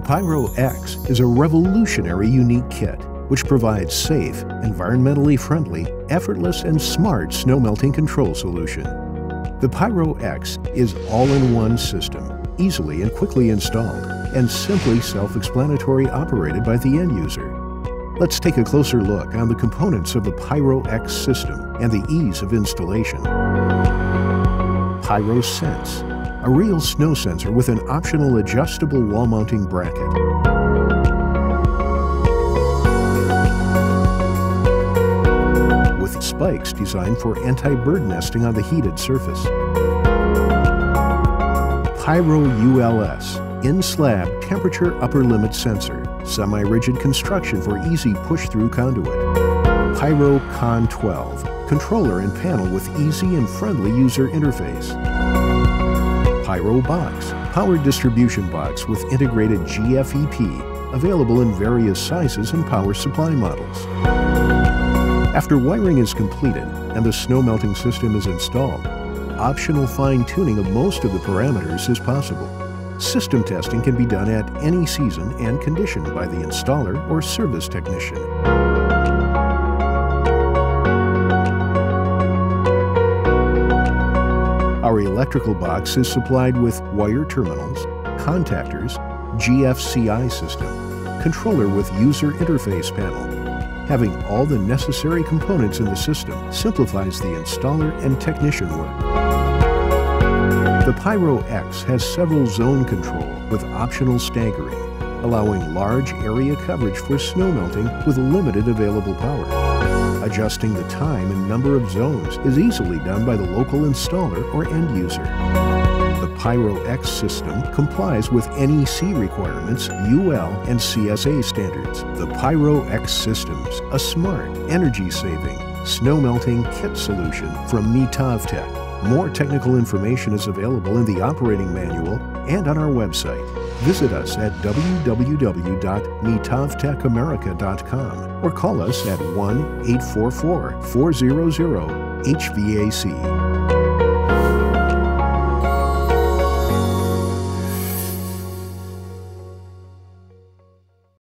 Pyro X is a revolutionary unique kit which provides safe, environmentally friendly, effortless, and smart snow melting control solution. The Pyro X is all-in-one system, easily and quickly installed, and simply self-explanatory operated by the end user. Let's take a closer look on the components of the Pyro X system and the ease of installation. Pyro Sense, a real snow sensor with an optional adjustable wall mounting bracket. With spikes designed for anti-bird nesting on the heated surface. Pyro ULS, in-slab temperature upper limit sensor, semi-rigid construction for easy push-through conduit. Pyro Con 12, controller and panel with easy and friendly user interface. Pyro Box, power distribution box with integrated GFEP, available in various sizes and power supply models. After wiring is completed and the snow melting system is installed, optional fine-tuning of most of the parameters is possible. System testing can be done at any season and condition by the installer or service technician. Our electrical box is supplied with wire terminals, contactors, GFCI system, controller with user interface panel. Having all the necessary components in the system simplifies the installer and technician work. The Pyro X has several zone control with optional staggering, allowing large area coverage for snow melting with limited available power. Adjusting the time and number of zones is easily done by the local installer or end user. The Pyro X system complies with NEC requirements, UL, and CSA standards. The Pyro X systems, a smart, energy-saving, snow melting kit solution from Meitav-tec. More technical information is available in the operating manual and on our website. Visit us at www.meitavtecamerica.com or call us at 1 844 400 HVAC.